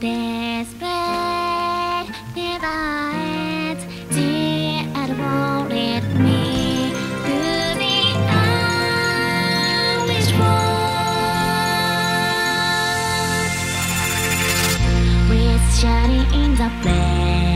This bread never ends. Dear edible, let me to the Irish We're shiny in the bed.